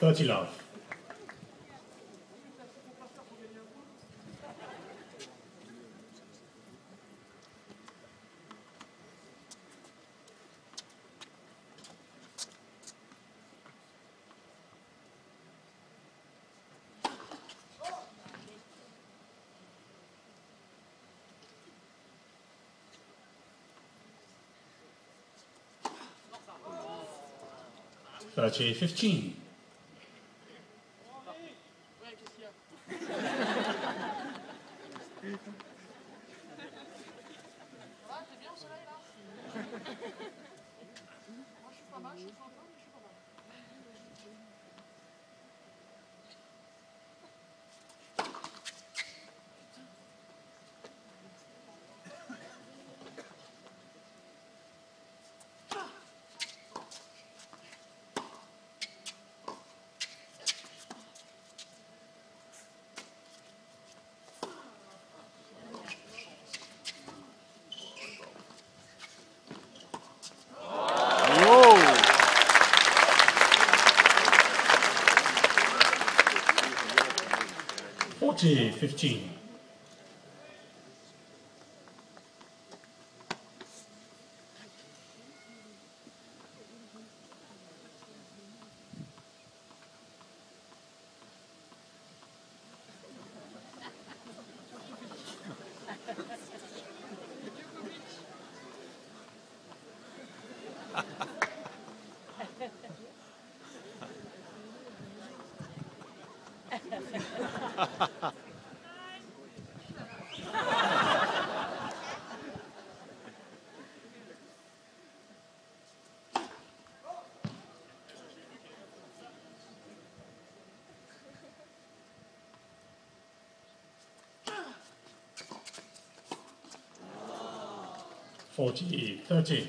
30 love. Thirty fifteen. Ah, t'es bien au soleil là. Moi je suis pas mal, je suis un peu, mais je 40, 30.